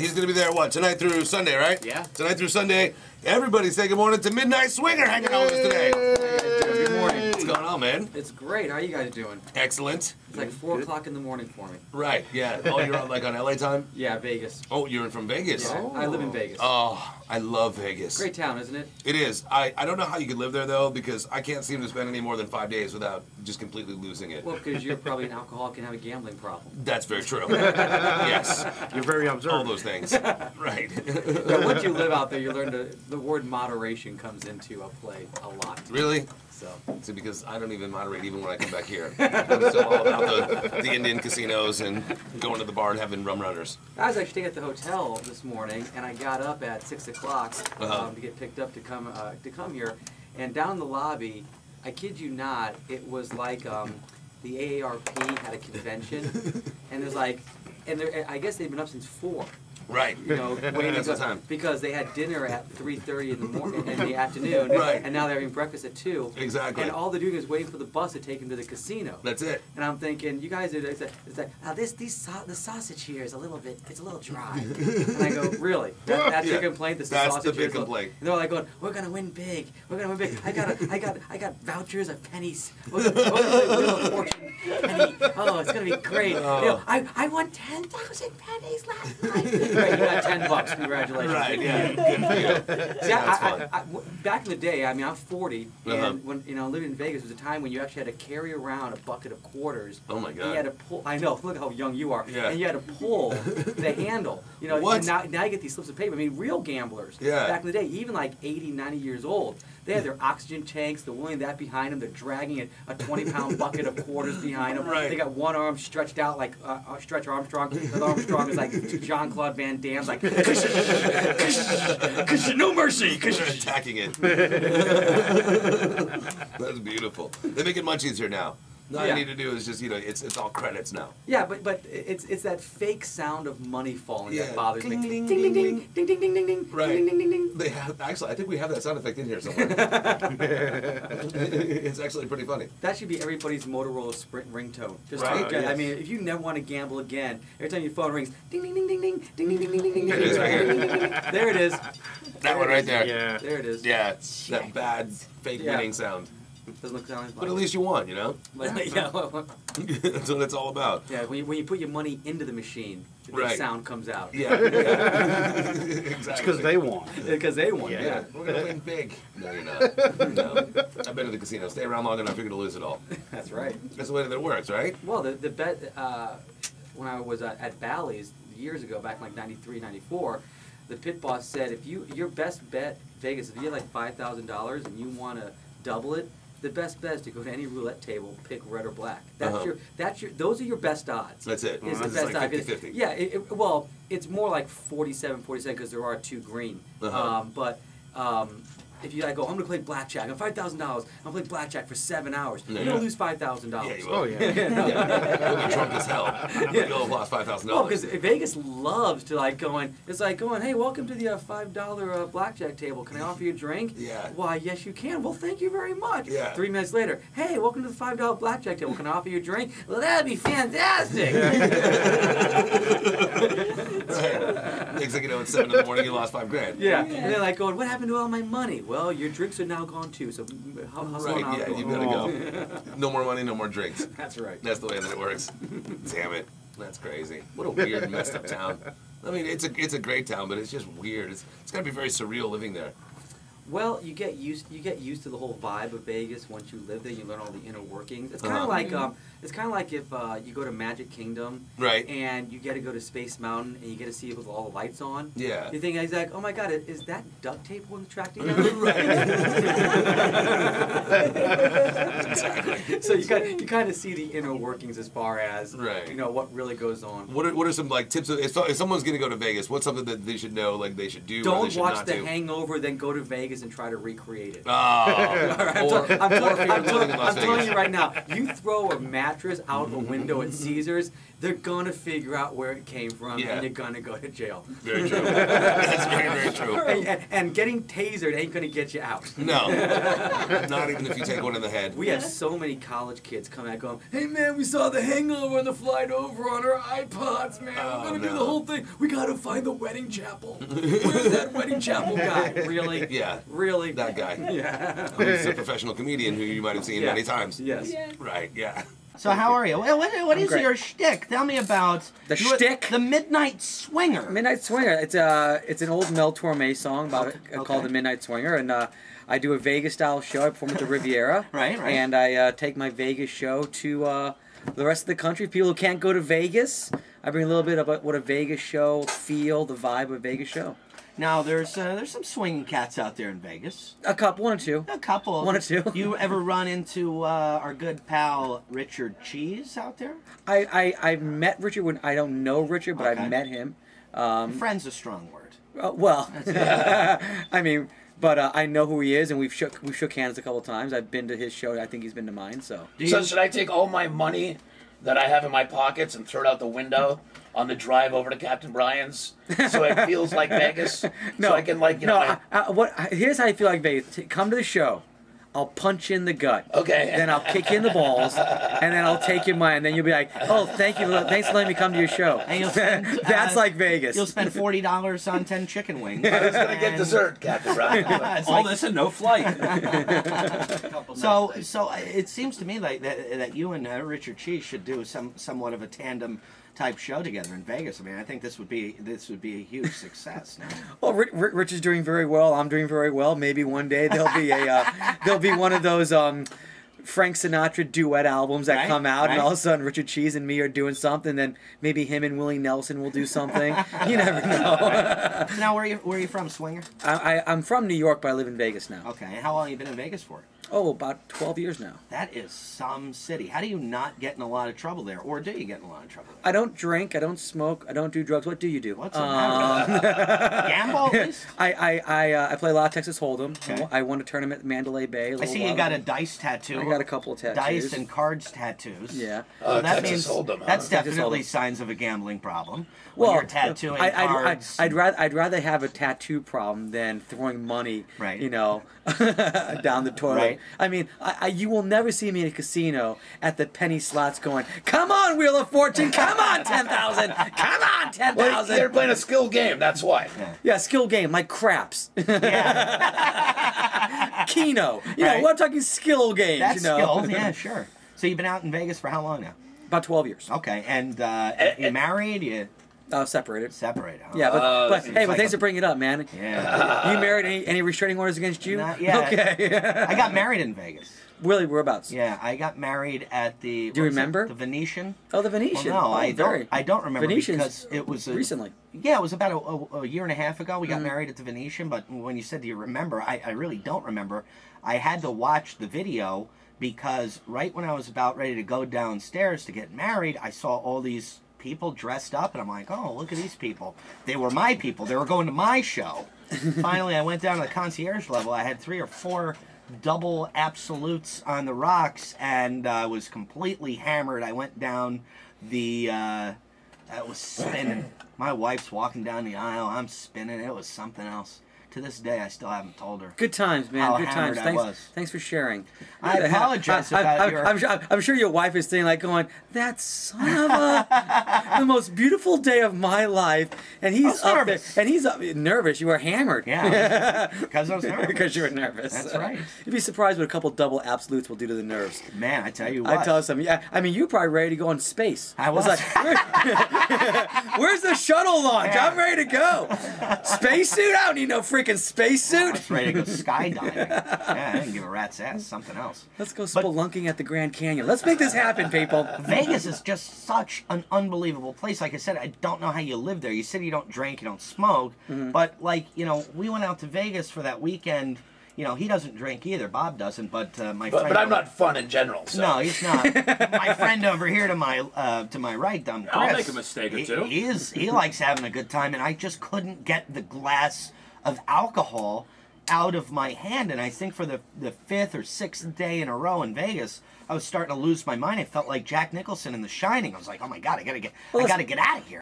he's going to be there, what, tonight through Sunday, right? Yeah. Tonight through Sunday. Everybody say good morning to Midnight Swinger hanging out with us today. Man? It's great. How are you guys doing? Excellent. It's like four o'clock in the morning for me. Right, yeah. Oh, you're on, like on LA time? Yeah, Vegas. Oh, you're in from Vegas. Yeah, I live in oh. Vegas. Oh, I love Vegas. Great town, isn't it? It is. I, I don't know how you could live there though, because I can't seem to spend any more than five days without just completely losing it. Well, because you're probably an alcoholic and have a gambling problem. That's very true. yes, You're very observant. all those things. right. But once you live out there, you learn to the word moderation comes into a play a lot. really? So See, because I don't even moderate even when I come back here. I'm still all about the, the Indian casinos and going to the bar and having rum runners. I was actually staying at the hotel this morning, and I got up at six o'clock Uh-huh. um, to get picked up to come uh, to come here. And down the lobby, I kid you not, it was like um, the AARP had a convention, and there's like, and they're- I guess they've been up since four. Right. You know, waiting That's the time. because they had dinner at three thirty in the morning in the afternoon, Right. and now they're having breakfast at two. Exactly. And all they're doing is waiting for the bus to take them to the casino. That's it. And I'm thinking, you guys are it's like, it's like now this these the sausage here is a little bit it's a little dry. and I go, really? That, that's your Yeah. complaint? This That's sausage the big is a little-" complaint. And they're like going, we're gonna win big. We're gonna win big. I got a, I got I got vouchers of pennies. We're gonna, we're gonna play Wheel of Fortune penny. Oh, it's gonna be great. Oh. You know, I I won ten thousand pennies last night. Great, you got ten bucks. Congratulations. Right. Yeah. Good for you. See, That's I, fun. I, I, w- back in the day, I mean, I'm 40, Uh-huh. and when you know living in Vegas was a time when you actually had to carry around a bucket of quarters. Oh my And you had to pull. I know. Look how young you are. Yeah. And you had to pull the handle. You know. What? and Now, now you get these slips of paper. I mean, real gamblers. Yeah. Back in the day, even like 80, 90 years old, they had their oxygen tanks. They're wheeling that behind them. They're dragging a, a 20 pound bucket of quarters behind them. Right. They got one arm stretched out like uh, uh, Stretch Armstrong. The other Armstrong is like Jean-Claude Van Damme's like. no mercy. They're attacking it. That's beautiful. They're making munchies here now. All Yeah. you need to do is just, you know, it's it's all credits now. Yeah, but but it's it's that fake sound of money falling Yeah. that bothers Ding, me. ding, ding ding ding, ding ding ding ding ding Right. ding ding ding ding. They have actually. I think we have that sound effect in here somewhere. it's actually pretty funny. That should be everybody's Motorola Sprint ringtone. Just Right, to- I yes. mean, if you never want to gamble again, every time your phone rings, ding ding ding ding ding ding ding ding ding ding ding. It is right here. ding, ding, ding, ding. There it is. That one right there. Yeah. There it is. Yeah, that bad fake Yeah. winning sound. Doesn't look sound like But at least you won, you know. But, yeah, well, That's what it's all about. yeah. When you, when you put your money into the machine, the Right. sound comes out. Yeah. yeah. exactly. It's because they won. Because they won. Yeah. Yeah, we're gonna win big. No, you're not. No. I've been to the casino. Stay around long enough, you're gonna lose it all. That's right. That's the way that it works, right? Well, the, the bet, uh, when I was uh, at Bally's years ago, back in like 93, 94, the pit boss said if you your best bet Vegas, if you had like five thousand dollars and you want to double it, the best bet is to go to any roulette table, pick red or black. That's Uh-huh. your that's your those are your best odds. That's it. Is the best like odds. 50-50. Yeah, it, it- well, it's more like 47, 47 because there are two green. Uh-huh. Um, but um, if you like, go, I'm gonna play blackjack. I'm five thousand dollars. I'm playing blackjack for seven hours. Yeah, You're yeah. gonna lose five thousand dollars. Yeah, dollars. you will. Oh, yeah. yeah. You'll be drunk as hell. You'll have lost five thousand Well, dollars. because Vegas loves to like going. It's like going, hey, welcome to the uh, five dollar uh, blackjack table. Can I offer you a drink? Yeah. Why, yes, you can. Well, thank you very much. Yeah. Three minutes later, hey, welcome to the five dollar blackjack table. Can I offer you a drink? Well, that'd be fantastic. Right. Next thing you know, it's seven in the morning. You lost five grand. yeah. And they're like going, what happened to all my money? Well, your drinks are now gone too. So how, how's Right. Yeah. You gotta go. No more money. No more drinks. That's right. That's the way that it works. Damn it. That's crazy. What a weird, messed up town. I mean, it's a it's a great town, but it's just weird. It's it's gotta be very surreal living there. Well, you get used you get used to the whole vibe of Vegas once you live there. You learn all the inner workings. It's kind of Uh-huh. like um, it's kind of like if uh, you go to Magic Kingdom, Right. And you get to go to Space Mountain and you get to see it with all the lights on. Yeah. You think he's like, oh my god, is that duct tape holding the track together? exactly. so you kind you kind of see the inner workings as far as Right. you know what really goes on. What are, what are some like tips? Of, if, if someone's gonna go to Vegas, what's something that they should know? Like they should do. Don't should watch The do? Hangover, then go to Vegas and try to recreate it. Oh, I'm, or, tell- I'm, or you're I'm living in Las I'm telling you right now, you throw a mattress out of a window at Caesars, they're gonna figure out where it came from, Yeah. and you're gonna go to jail. Very true. That's very, very true. And, and- and getting tasered ain't gonna get you out. No, not even if you take one in the head. We have so many college kids coming out going, "Hey man, we saw the Hangover on the flight over on our iPods, man. Oh, We're gonna do the whole thing. We gotta find the wedding chapel. Where's that wedding chapel guy? Really? Yeah, Really? that guy. Yeah. Who's a professional comedian who you might have seen Yeah. many times. Yes. Right, yeah. So how are you? What, what great. your shtick? Tell me about The you shtick? The Midnight Swinger. Midnight Swinger. It's a it's an old Mel Torme song about Okay, it, uh, okay. called the Midnight Swinger, and uh, I do a Vegas style show. I perform at the Riviera. Right, right. And I uh, take my Vegas show to uh, the rest of the country. People who can't go to Vegas, I bring a little bit about what a Vegas show feel, the vibe of a Vegas show. Now there's uh, there's some swinging cats out there in Vegas. A couple, one or two. A couple. One or two. You ever run into uh, our good pal Richard Cheese out there? I, I I met Richard when I don't know Richard, but Okay. I met him. Um, Friend's a strong word. uh, well, I mean, but uh, I know who he is, and we've shook we shook hands a couple times. I've been to his show. I think he's been to mine. So So should I take all my money that I have in my pockets and throw it out the window on the drive over to Captain Brien's so it feels like Vegas? no, So I can like you no. know. my- I, I, what? Here's how I feel like Vegas. Come to the show. I'll punch you in the gut. Okay. Then I'll kick you in the balls, and then I'll take your money, and then you'll be like, "Oh, thank you, thanks for letting me come to your show." And you'll spend, That's uh, like Vegas. You'll spend forty dollars on ten chicken wings. Who's gonna get dessert, Captain Brien? All like- this and no flight. So, so it seems to me like that, that you and uh, Richard Cheese should do some somewhat of a tandem type show together in Vegas. I mean, I think this would be this would be a huge success. Now. Well, Rich, Rich is doing very well. I'm doing very well. Maybe one day there'll be a uh, there'll be one of those um, Frank Sinatra duet albums that Right, come out, and all of a sudden Richard Cheese and me are doing something. Then maybe him and Willie Nelson will do something. you never know. So now, where are you where are you from, Swinger? I, I, I'm from New York, but I live in Vegas now. Okay, and how long have you been in Vegas for? Oh, about 12 years now. That is some city. How do you not get in a lot of trouble there, or do you get in a lot of trouble? I don't drink. I don't smoke. I don't do drugs. What do you do? What's the Um, matter? Gamble. I I I, uh, I play a lot of Texas Hold'em. Okay. I won a tournament at Mandalay Bay. I see you got a dice tattoo. I got a couple of tattoos. dice and cards tattoos. Yeah. Uh, So that Texas means Hold'em, huh? that's Texas definitely Hold'em. signs of a gambling problem. When Well, you're tattooing I, I'd, cards. I'd, I'd rather I'd rather have a tattoo problem than throwing money, Right. you know, down the toilet. Right. I mean, I, I, you will never see me in a casino at the penny slots going, "Come on, Wheel of Fortune, come on, ten thousand, come on, ten Well, they're playing a skill game. That's why. Yeah, skill game like craps, yeah, Keno. You Right. know, we're talking skill games. that's you know, skill. Yeah, sure. So you've been out in Vegas for how long now? about twelve years. Okay, and uh, Eh, you married? You Uh, separated. separated? Huh? Yeah, but, Oh, but hey, but like thanks a- for bringing it up, man. Yeah. You married any, any restraining orders against you? Not yet. Okay. I got married in Vegas. Really, whereabouts? Yeah, I got married at the. Do you what was it? remember? the Venetian? Oh, the Well, Venetian. no, oh, I very. don't. I don't remember Venetian's because it was a, recently. Yeah, it was about a, a, a year and a half ago. We got Mhm. married at the Venetian, but when you said, "Do you remember?" I, I really don't remember. I had to watch the video because right when I was about ready to go downstairs to get married, I saw all these people dressed up, and I'm like, "Oh, look at these people! They were my people. They were going to my show." Finally, I went down to the concierge level. I had three or four double Absoluts on the rocks, and I uh, was completely hammered. I went down the. Uh, I was spinning. My wife's walking down the aisle. I'm spinning. It was something else. To this day, I still haven't told her. Good times, man. Good times. I Thanks, was. thanks for sharing. I What the hell? apologize I, about I, your- I'm, sure, I'm sure your wife is thinking, like, going, "That son of a, the most beautiful day of my life," and he's I was up nervous. there, and he's up, nervous. You were hammered. Yeah, because I was nervous. because you were nervous. That's right. You'd be surprised what a couple double Absoluts will do to the nerves. Man, I tell you what. I tell some, yeah. I mean, you're probably ready to go in space. I was. It's like, where- where's the shuttle launch? Yeah. I'm ready to go. Spacesuit? I don't need no freaking spacesuit. ready to go skydiving. yeah, I didn't give a rat's ass. Something else. Let's go But- spelunking at the Grand Canyon. Let's make this happen, people. Vegas is just such an unbelievable place. Like I said, I don't know how you live there. You said you don't drink, you don't smoke, Mm-hmm. but like you know, we went out to Vegas for that weekend. You know, he doesn't drink either. Bob doesn't, but uh, my But, friend. but I'm not fun in general. So. No, he's not. my friend over here to my uh, to my right, um, Chris. I'll make a mistake or he- two. He is. He likes having a good time, and I just couldn't get the glass of alcohol out of my hand. And I think for the, the fifth or sixth day in a row in Vegas, I was starting to lose my mind. I felt like Jack Nicholson in The Shining. I was like, oh my God, I gotta get, I gotta get out of here.